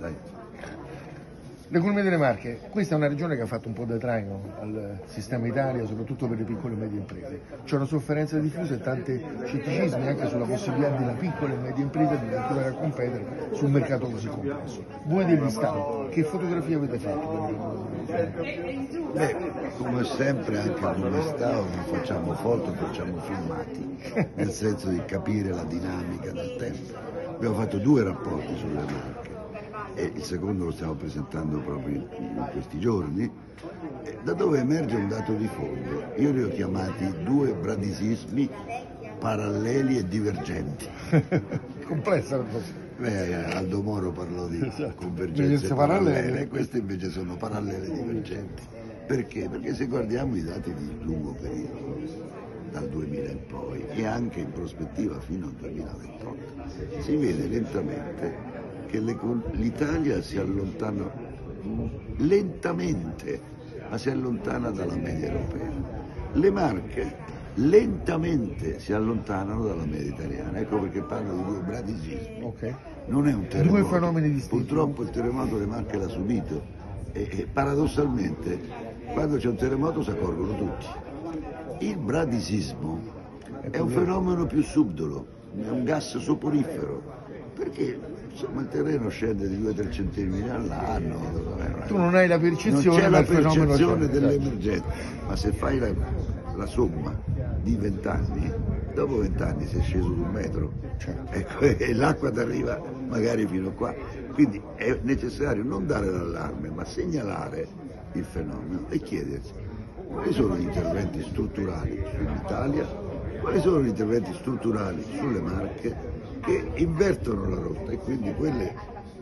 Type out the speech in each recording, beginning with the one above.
来 L'economia delle Marche, questa è una regione che ha fatto un po' da traino al sistema Italia, soprattutto per le piccole e medie imprese. C'è una sofferenza diffusa e tanti scetticismi anche sulla possibilità della piccola e media impresa di continuare a competere su un mercato così complesso. Voi degli Stati, che fotografia avete fatto? Beh, come sempre anche come Stato non facciamo foto, facciamo filmati, nel senso di capire la dinamica del tempo. Abbiamo fatto due rapporti sulle marche e il secondo lo stiamo presentando proprio in questi giorni, da dove emerge un dato di fondo. Io li ho chiamati due bradisismi paralleli e divergenti. Complessa la cosa. Beh, Aldo Moro parlò di Esatto. convergenze parallele, parallele. queste invece sono parallele e divergenti. Perché? Perché se guardiamo i dati di lungo periodo, dal 2000 in poi e anche in prospettiva fino al 2028, si vede lentamente che l'Italia si allontana lentamente, ma si allontana dalla media europea. Le Marche lentamente si allontanano dalla media italiana, ecco perché parlo di due bradisismi. Ok. Non è un terremoto. Due fenomeni distinti. Purtroppo il terremoto le Marche l'ha subito e, e paradossalmente quando c'è un terremoto si accorgono tutti. Il bradisismo è un fenomeno più subdolo, è un gas soporifero, perché insomma il terreno scende di 2-3 centimetri all'anno. Tu non hai la percezione, Non la percezione dell'emergenza, ma se fai la, la somma di 20 anni, dopo 20 anni sei sceso di un metro Certo. ecco, e l'acqua ti arriva magari fino a qua. Quindi è necessario non dare l'allarme, ma segnalare il fenomeno e chiedersi quali sono gli interventi strutturali sull'Italia, quali sono gli interventi strutturali sulle Marche che invertono la rotta e quindi quelle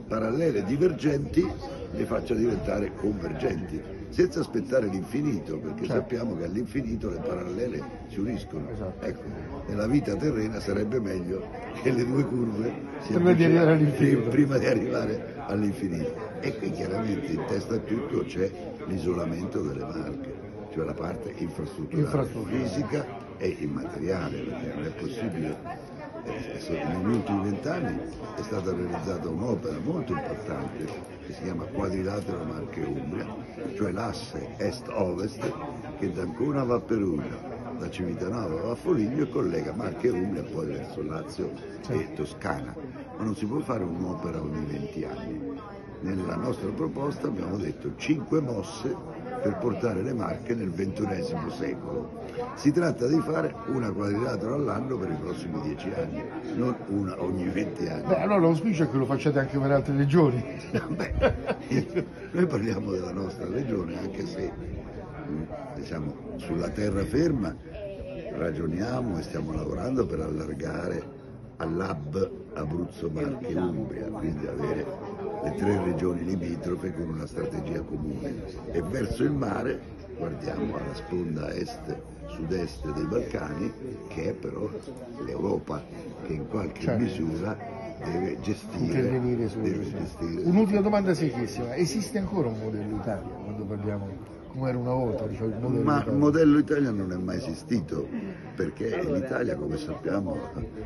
parallele divergenti le faccia diventare convergenti, senza aspettare l'infinito, perché Certo. sappiamo che all'infinito le parallele si uniscono. Esatto. Ecco, nella vita terrena sarebbe meglio che le due curve si Prima di arrivare avvicinino all'infinito. prima di arrivare all'infinito. E qui chiaramente in testa a tutto c'è l'isolamento delle marche, cioè la parte infrastrutturale, Infrastrutturale. fisica e immateriale, perché non è possibile. Eh, negli ultimi vent'anni è stata realizzata un'opera molto importante che si chiama Quadrilatero Marche Umbria, cioè l'asse est-ovest che da Ancona va a Perugia, da Civitanova va a Foligno e collega Marche Umbria poi verso Lazio e Toscana. Ma non si può fare un'opera ogni 20 anni. Nella nostra proposta abbiamo detto 5 mosse per portare le Marche nel XXI secolo. Si tratta di fare una quadrilatero all'anno per i prossimi 10 anni, non una ogni 20 anni. Beh, allora l'auspicio è che lo facciate anche per altre regioni. Beh, noi parliamo della nostra regione, anche se mm, diciamo, sulla terraferma ragioniamo e stiamo lavorando per allargare all'hub Abruzzo Marche Umbria, quindi avere le tre regioni limitrofe con una strategia comune. E verso il mare guardiamo alla sponda est sud-est dei Balcani, che è però l'Europa, che in qualche Certo. misura deve gestire, deve gestire Un'ultima domanda semplicissima, esiste ancora un modello Italia quando parliamo come era una volta, diciamo, il modello Ma il modello Italia non è mai esistito, perché l'Italia, come sappiamo,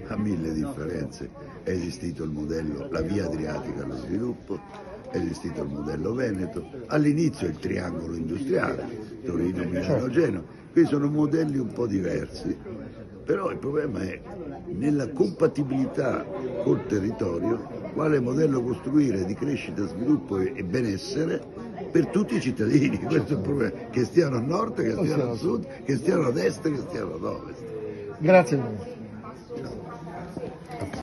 ha mille differenze. È esistito il modello, la via adriatica allo sviluppo, è esistito il modello Veneto, all'inizio il triangolo industriale, Torino, Milano, Genova. Questi sono modelli un po' diversi, però il problema è nella compatibilità col territorio, quale modello costruire di crescita, sviluppo e benessere per tutti i cittadini, questo è il problema, che stiano a nord, che stiano a sud, che stiano ad est, che stiano ad ovest. Grazie.